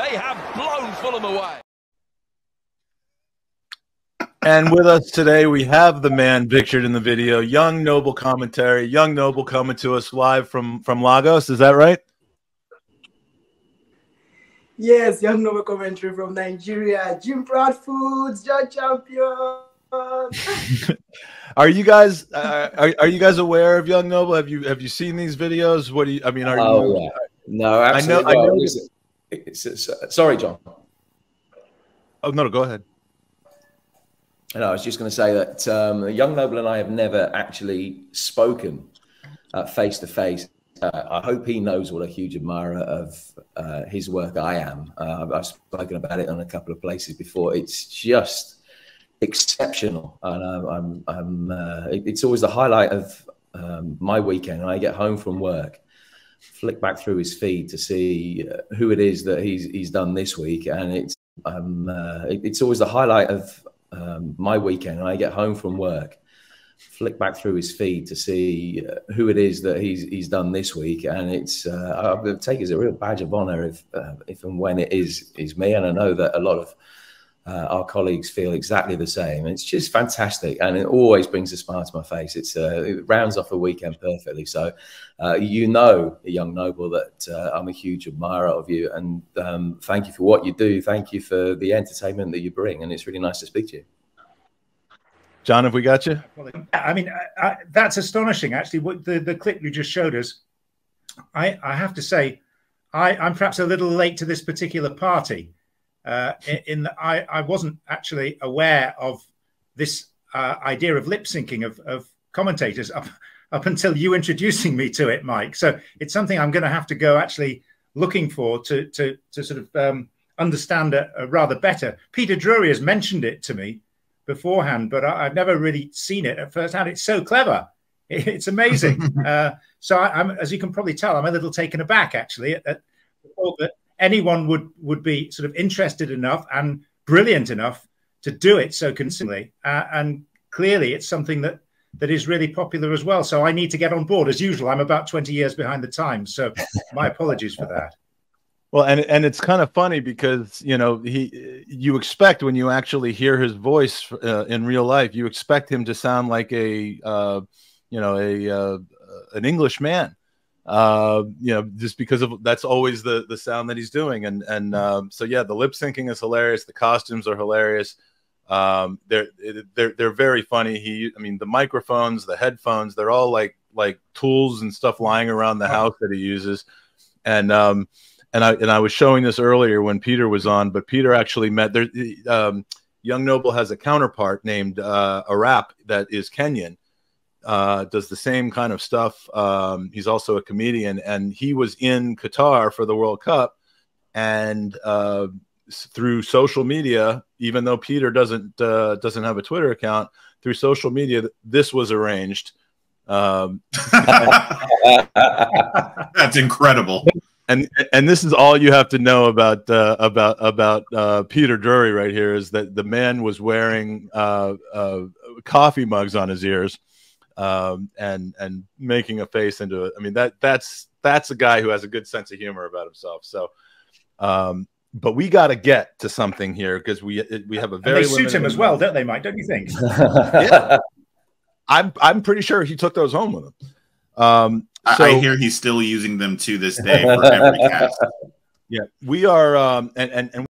They have blown Fulham away. And with us today, we have the man pictured in the video, young noble commentary, young noble coming to us live from from Lagos. Is that right? Yes, young noble commentary from Nigeria. Jim Proud Foods, Jon Champion. are you guys uh, are, are you guys aware of Young Noble? Have you have you seen these videos? What do you? I mean, are oh, you? Yeah. No, absolutely. I know. I know it's, it's, it's, sorry, Jon. Oh no, go ahead. And I was just going to say that um, Young Noble and I have never actually spoken face to face. I hope he knows what a huge admirer of uh, his work I am. Uh, I've spoken about it on a couple of places before. It's just exceptional, and I'm, I'm, I'm uh, it's always the highlight of um, my weekend. When I get home from work, flick back through his feed to see who it is that he's he's done this week, and it's um, uh, it's always the highlight of um, my weekend. I get home from work, flick back through his feed to see uh, who it is that he's he's done this week, and it's uh, I take it as a real badge of honour if uh, if and when it is is me, and I know that a lot of uh, our colleagues feel exactly the same. It's just fantastic, and it always brings a smile to my face. It's uh, it rounds off a weekend perfectly. So, uh, you know, young noble, that uh, I'm a huge admirer of you, and um, thank you for what you do. Thank you for the entertainment that you bring, and it's really nice to speak to you. Jon, have we got you? I mean, I, I, that's astonishing. Actually, what the, the clip you just showed us, I, I have to say, I, I'm perhaps a little late to this particular party uh, in that I, I wasn't actually aware of this uh, idea of lip syncing of, of commentators up, up until you introducing me to it, Mike. So it's something I'm going to have to go actually looking for to to, to sort of um, understand it rather better. Peter Drury has mentioned it to me beforehand, but I, have never really seen it at first hand. It's so clever. It's amazing. uh, so I, am as you can probably tell, I'm a little taken aback actually at, at that anyone would would be sort of interested enough and brilliant enough to do it so consistently. Uh, and clearly, it's something that that is really popular as well. So I need to get on board. As usual, I'm about 20 years behind the times. So my apologies for that. Well, and and it's kind of funny because you know he you expect when you actually hear his voice uh, in real life, you expect him to sound like a uh, you know a uh, an English man, uh, you know, just because of that's always the the sound that he's doing. And and um, so yeah, the lip syncing is hilarious. The costumes are hilarious. Um, they're they're they're very funny. He, I mean, the microphones, the headphones, they're all like like tools and stuff lying around the house that he uses. And um, and I and I was showing this earlier when Peter was on, but Peter actually met there. Um, Young Noble has a counterpart named uh, Arap that is Kenyan, uh, does the same kind of stuff. Um, he's also a comedian, and he was in Qatar for the World Cup, and uh, through social media, even though Peter doesn't uh, doesn't have a Twitter account, through social media, this was arranged. Um, That's incredible. And and this is all you have to know about uh, about about uh, Peter Drury right here is that the man was wearing uh, uh coffee mugs on his ears um, and and making a face into it. I mean that that's that's a guy who has a good sense of humor about himself. So, um, but we got to get to something here because we we have a very. And they suit him as well, don't they, Mike? Don't you think? yeah. I'm I'm pretty sure he took those home with him. Um, so, I hear he's still using them to this day for every cast. Yeah, we are, um, and and and